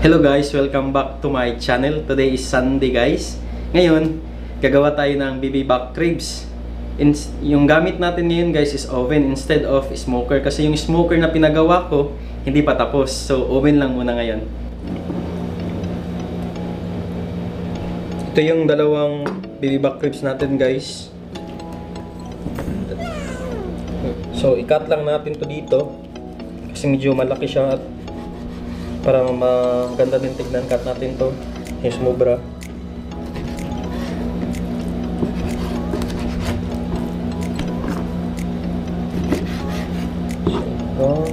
Hello guys, welcome back to my channel. Today is Sunday guys. Ngayon, gagawa tayo ng BB back ribs. In, yung gamit natin ngayon guys is oven instead of smoker kasi yung smoker na pinagawa ko hindi pa tapos. So oven lang muna ngayon. Ito yung dalawang BB back ribs natin guys. So i-cut lang natin to dito kasi medyo malaki siya at para maganda din tignan cut natin to. Yung smubra so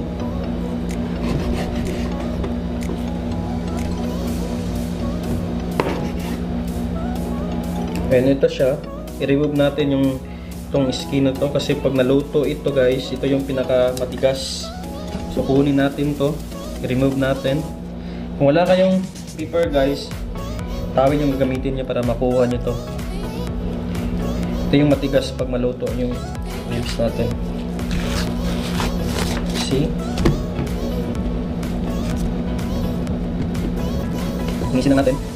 Ayan, ito siya. I-remove natin yung itong skin na to. Kasi pag naluto ito guys, ito yung pinaka matigas. So kunin natin to i-remove natin. Kung wala kayong paper guys, tawin yung gagamitin niya para makuha niyo to. Ito yung matigas pag maluto yung ribs natin. See? Inisin na natin.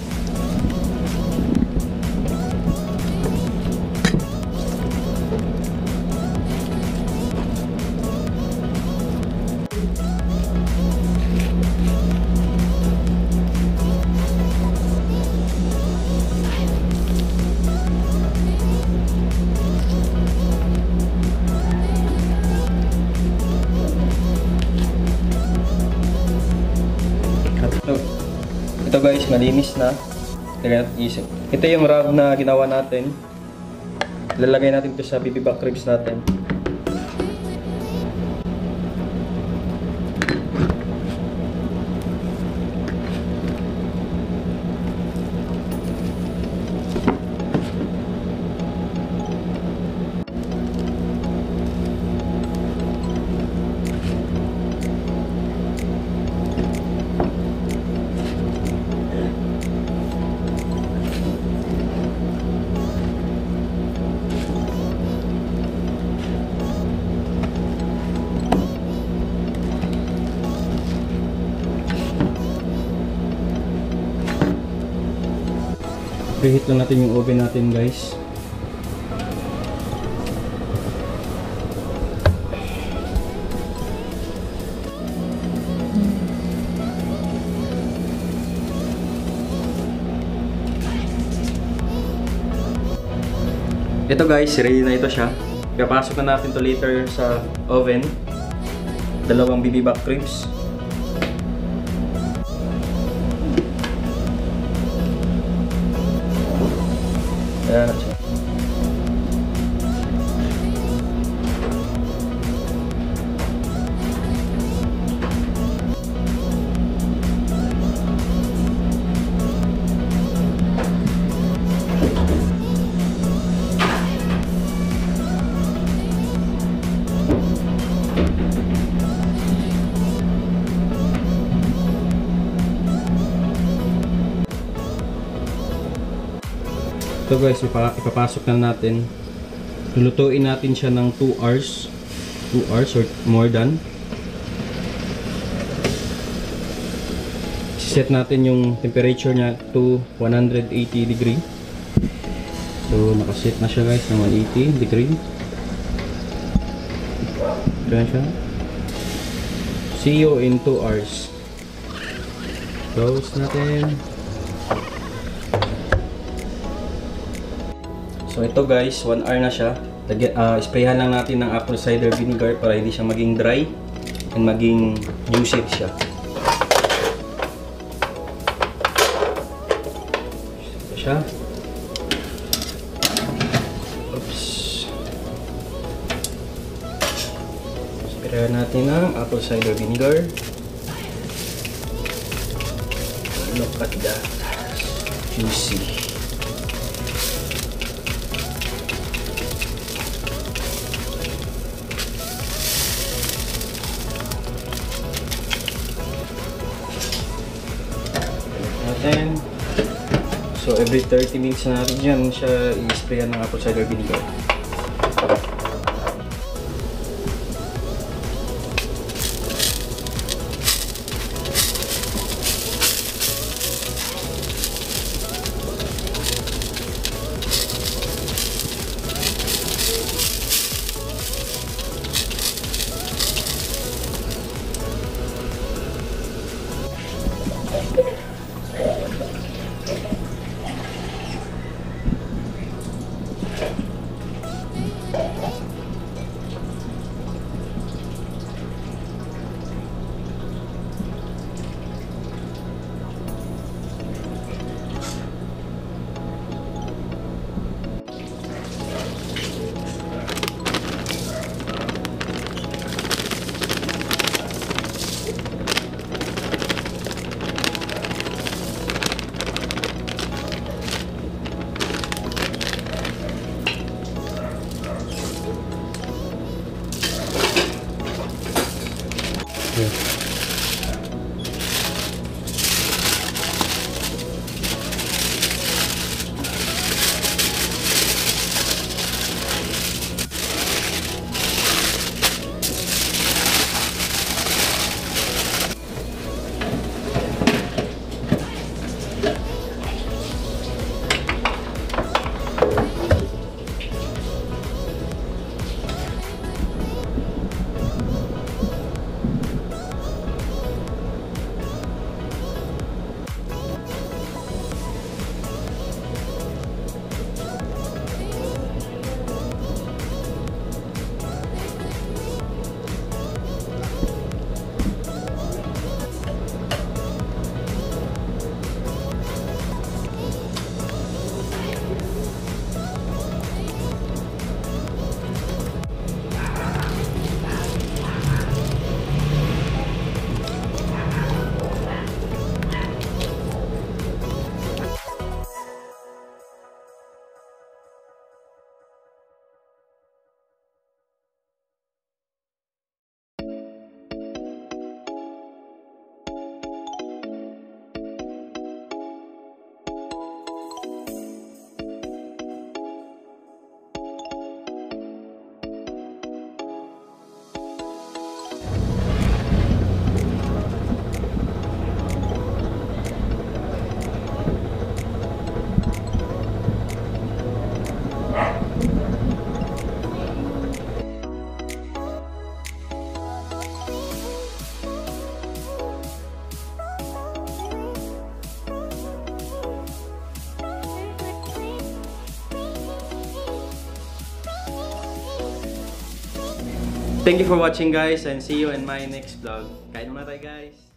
Ito guys, malinis na. Kaya isip. Ito yung rub na ginawa natin. Lalagay natin ito sa BB back ribs natin. Preheat lang natin yung oven natin guys. Ito guys, ready na ito siya. Kapasok na natin to later sa oven. Dalawang BB back ribs. Ito guys, ipa ipapasok na natin. Lulutuin natin siya ng 2 hours. 2 hours or more than. Set natin yung temperature niya to 180 degree. So, nakaset na siya guys ng 180 degree. Ganyan siya. See you in 2 hours. Close natin. So ito guys, 1 hour na siya. Lagyan, uh, sprayhan lang natin ng apple cider vinegar para hindi siya maging dry and maging juicy siya. Ito siya. Oops. Sprayhan natin ng apple cider vinegar. Look at that. Juicy. Every 30 minutes na natin yan siya i-sprayan ng apple cider vinegar. Thank you for watching guys and see you in my next vlog. Kain muna tayo guys.